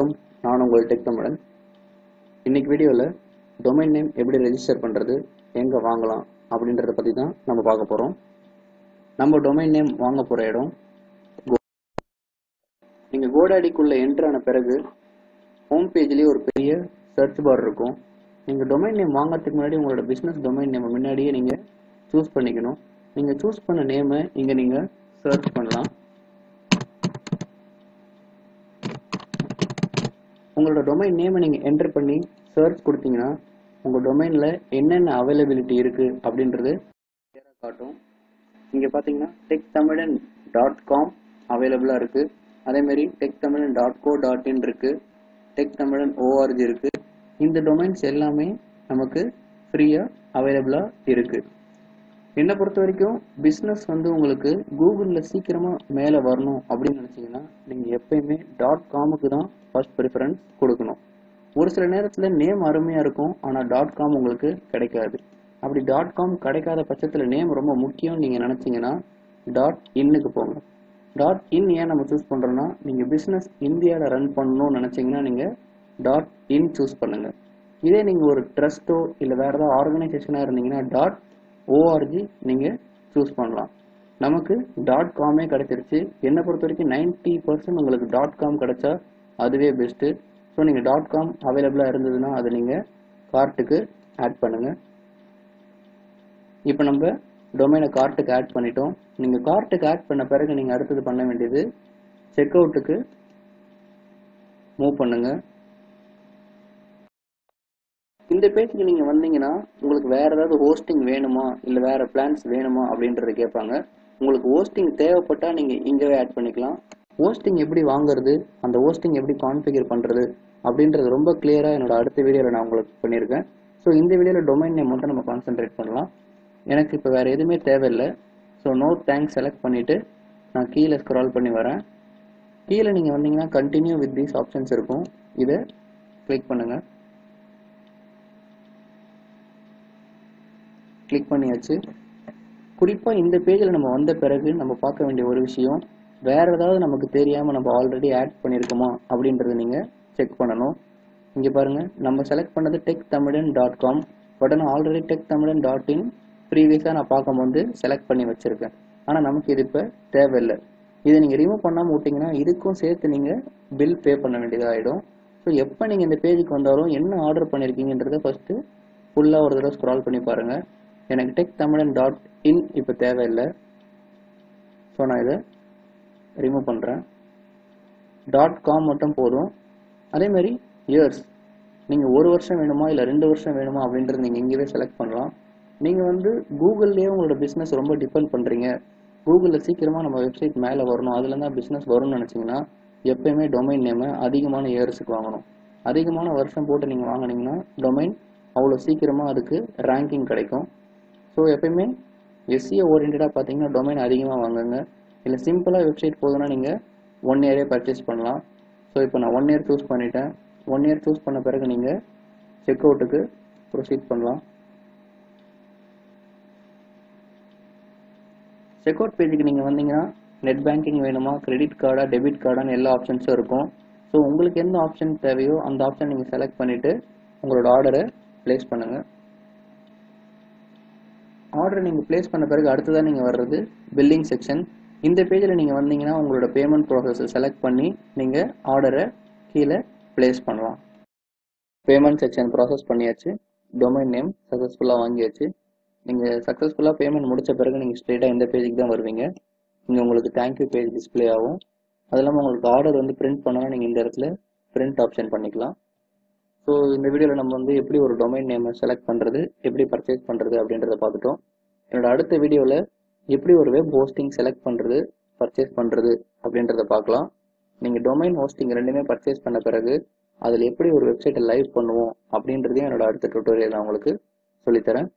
வணக்கம். நான் உங்கள் டெக் தமிழன். இன்னைக்கு வீடியோவில் டொமைன் நேம் எப்படி ரெஜிஸ்டர் பண்ணுறது எங்கே வாங்கலாம் அப்படின்றத பற்றி தான் நம்ம பார்க்க போகிறோம் நம்ம டொமைன் நேம் வாங்க போகிற இடம் நீங்கள் கோடாடிக்குள்ளே என்ட்ரு ஆன பிறகு ஹோம் பேஜ்லேயே ஒரு பெரிய சர்ச் பார் இருக்கும். நீங்கள் டொமைன் நேம் வாங்குறதுக்கு முன்னாடி உங்களோட பிஸ்னஸ் டொமைன் நேம் முன்னாடியே நீங்கள் சூஸ் பண்ணிக்கணும். நீங்கள் சூஸ் பண்ண நேமை இங்கே நீங்கள் சர்ச் பண்ணலாம். உங்களோட டொமைன் நேமை நீங்கள் என்டர் பண்ணி சர்ச் கொடுத்தீங்கன்னா உங்கள் டொமைனில் என்னென்ன அவைலபிலிட்டி இருக்குது அப்படின்றது கிளியராக காட்டும். இங்கே பார்த்தீங்கன்னா டெக் தமிழன் டாட் காம் அவைலபிளாக இருக்குது அதேமாரி டெக் தமிழன் டாட் கோ டாட் இன் இருக்குது டெக் தமிழன் ஓஆர்ஜி இருக்குது இந்த டொமைன்ஸ் எல்லாமே நமக்கு ஃப்ரீயாக அவைலபிளாக இருக்குது என்னை பொறுத்த வரைக்கும் பிஸ்னஸ் வந்து உங்களுக்கு கூகுளில் சீக்கிரமாக மேலே வரணும் அப்படின்னு நினச்சிங்கன்னா நீங்கள் எப்பயுமே டாட் காமுக்கு தான் ஃபர்ஸ்ட் ப்ரிஃபரன்ஸ் கொடுக்கணும். ஒரு சில நேரத்தில் நேம் அருமையாக இருக்கும் ஆனால் டாட் காம் உங்களுக்கு கிடைக்காது. அப்படி டாட் காம் கிடைக்காத பட்சத்தில் நேம் ரொம்ப முக்கியம்னு நீங்கள் நினச்சிங்கன்னா டாட் இன்னுக்கு போங்க. டாட் இன் ஏன் நம்ம சூஸ் பண்ணுறோன்னா நீங்கள் பிஸ்னஸ் இந்தியாவில் ரன் பண்ணணும்னு நினச்சிங்கன்னா நீங்கள் டாட் இன் சூஸ் பண்ணுங்கள் இதே நீங்கள் ஒரு ட்ரஸ்ட்டோ இல்லை வேறு ஏதாவது ஆர்கனைசேஷனாக இருந்தீங்கன்னா டாட் ஓஆர்ஜி நீங்கள் சூஸ் பண்ணலாம். நமக்கு டாட் காமே கிடைச்சிருச்சு. என்னை பொறுத்த வரைக்கும் நைன்ட்டி பர்சன்ட் உங்களுக்கு டாட் காம் கிடைச்சா அதுவே பெஸ்ட்டு ஸோ நீங்கள் டாட் காம் அவைலபிளாக இருந்ததுன்னா அதை நீங்கள் கார்ட்டுக்கு ஆட் பண்ணுங்கள் இப்போ நம்ம டொமைனை கார்ட்டுக்கு ஆட் பண்ணிட்டோம். நீங்கள் கார்ட்டுக்கு ஆட் பண்ண பிறகு நீங்கள் அடுத்தது பண்ண வேண்டியது செக் அவுட்டுக்கு மூவ் பண்ணுங்கள் இந்த பேஜுக்கு நீங்கள் வந்தீங்கன்னா உங்களுக்கு வேறு ஏதாவது ஹோஸ்டிங் வேணுமா? இல்லை வேறு பிளான்ஸ் வேணுமா? அப்படின்றத கேட்பாங்க. உங்களுக்கு ஹோஸ்டிங் தேவைப்பட்டால் நீங்கள் இங்கேவே ஆட் பண்ணிக்கலாம். ஹோஸ்டிங் எப்படி வாங்குறது? அந்த ஹோஸ்டிங் எப்படி கான்ஃபிகர் பண்ணுறது அப்படின்றது ரொம்ப கிளியராக என்னோட அடுத்த வீடியோவில் நான் உங்களுக்கு பண்ணியிருக்கேன். ஸோ இந்த வீடியோவில் டொமைன் நேம் மட்டும் நம்ம கான்சென்ட்ரேட் பண்ணலாம். எனக்கு இப்போ வேறு எதுவுமே தேவையில்லை. ஸோ நோ தேங்க்ஸ் செலக்ட் பண்ணிவிட்டு நான் கீழே ஸ்க்ரால் பண்ணி வரேன். கீழே நீங்கள் வந்தீங்கன்னா கண்டினியூ வித் தீஸ் ஆப்ஷன்ஸ் இருக்கும். இதை கிளிக் பண்ணுங்கள் கிளிக் பண்ணியாச்சு. குறிப்பாக இந்த பேஜில் நம்ம வந்த பிறகு நம்ம பார்க்க வேண்டிய ஒரு விஷயம் வேறு ஏதாவது நமக்கு தெரியாமல் நம்ம ஆல்ரெடி ஆட் பண்ணியிருக்கோமா அப்படின்றத நீங்கள் செக் பண்ணணும். இங்கே பாருங்கள் நம்ம செலக்ட் பண்ணது tech Tamilan dot com but already tech Tamilan dot in ப்ரீவியஸாக நான் பார்க்கும்போது செலக்ட் பண்ணி வச்சுருக்கேன். ஆனால் நமக்கு இது இப்போ தேவையில்லை. இதை நீங்கள் ரிமூவ் பண்ணாமல் விட்டிங்கன்னா இதுக்கும் சேர்த்து நீங்கள் பில் பே பண்ண வேண்டியதாகிடும் ஸோ எப்போ நீங்கள் இந்த பேஜுக்கு வந்தாலும் என்ன ஆர்டர் பண்ணியிருக்கீங்கன்றத ஃபஸ்ட்டு ஃபுல்லாக ஒரு தடவை ஸ்க்ரால் பண்ணி பாருங்கள் எனக்கு டெக் தமிழன் டாட் இன் இப்போ தேவையில்லை. ஸோ நான் இதை ரிமூவ் பண்ணுறேன் டாட் காம் மட்டும் போதும். அதேமாதிரி இயர்ஸ் நீங்கள் ஒரு வருஷம் வேணுமா இல்லை ரெண்டு வருஷம் வேணுமா அப்படின்றது நீங்கள் இங்கேயே செலக்ட் பண்ணலாம். நீங்கள் வந்து கூகுள்லேயே உங்களோட பிஸ்னஸ் ரொம்ப டிபெண்ட் பண்ணுறீங்க கூகுளில் சீக்கிரமாக நம்ம வெப்சைட் மேலே வரணும். அதில் தான் பிஸ்னஸ் வரும்னு நினச்சிங்கன்னா எப்பயுமே டொமைன் நேமை அதிகமான இயர்ஸுக்கு வாங்கணும். அதிகமான வருஷம் போட்டு நீங்கள் வாங்கினீங்கன்னா டொமைன் அவ்வளோ சீக்கிரமாக அதுக்கு ரேங்கிங் கிடைக்கும். ஸோ எப்பயுமே எஸ்சிஏ ஓரியன்டாக பார்த்தீங்கன்னா டொமைன் அதிகமாக வாங்குங்க. இல்லை சிம்பிளாக வெப்சைட் போதுன்னா நீங்கள் ஒன் இயரே பர்ச்சேஸ் பண்ணலாம். ஸோ இப்போ நான் ஒன் இயர் சூஸ் பண்ணிட்டேன். ஒன் இயர் சூஸ் பண்ண பிறகு நீங்கள் செக் அவுட்டுக்கு ப்ரொசீட் பண்ணலாம். செக் அவுட் பேஜுக்கு நீங்கள் வந்தீங்கன்னா நெட் பேங்கிங் வேணுமா கிரெடிட் கார்டா டெபிட் கார்டான்னு எல்லா ஆப்ஷன்ஸும் இருக்கும். ஸோ உங்களுக்கு எந்த ஆப்ஷன் தேவையோ அந்த ஆப்ஷன் நீங்கள் செலக்ட் பண்ணிவிட்டு உங்களோட ஆர்டரை ப்ளேஸ் பண்ணுங்கள் ஆர்டர் நீங்கள் ப்ளேஸ் பண்ண பிறகு அடுத்ததாக நீங்கள் வர்றது பில்லிங் செக்ஷன் இந்த பேஜில் நீங்கள் வந்தீங்கன்னா உங்களோட பேமெண்ட் ப்ராசஸை செலக்ட் பண்ணி நீங்கள் ஆர்டரை கீழே ப்ளேஸ் பண்ணலாம். பேமெண்ட் செக்ஷன் ப்ராசஸ் பண்ணியாச்சு. டொமைன் நேம் சக்ஸஸ்ஃபுல்லாக வாங்கியாச்சு. நீங்கள் சக்ஸஸ்ஃபுல்லாக பேமெண்ட் முடித்த பிறகு நீங்கள் ஸ்ட்ரெயிட்டாக இந்த பேஜுக்கு தான் வருவீங்க. இங்கே உங்களுக்கு தேங்க்யூ பேஜ் டிஸ்பிளே ஆகும். அது இல்லாமல் உங்களுக்கு ஆர்டர் வந்து பிரிண்ட் பண்ணால் நீங்கள் இந்த இடத்துல பிரிண்ட் ஆப்ஷன் பண்ணிக்கலாம். ஸோ இந்த வீடியோவில் நம்ம வந்து எப்படி ஒரு டொமைன் நேமை செலக்ட் பண்ணுறது எப்படி பர்ச்சேஸ் பண்ணுறது அப்படின்றத பார்த்துட்டோம். என்னோட அடுத்த வீடியோவில் எப்படி ஒரு வெப் ஹோஸ்டிங் செலக்ட் பண்ணுறது பர்ச்சேஸ் பண்ணுறது அப்படின்றத பார்க்கலாம். நீங்கள் டொமைன் ஹோஸ்டிங் ரெண்டுமே பர்ச்சேஸ் பண்ண பிறகு அதில் எப்படி ஒரு வெப்சைட்டை லைவ் பண்ணுவோம் அப்படின்றதையும் என்னோட அடுத்த டுட்டோரியல் நான் உங்களுக்கு சொல்லித்தரேன்.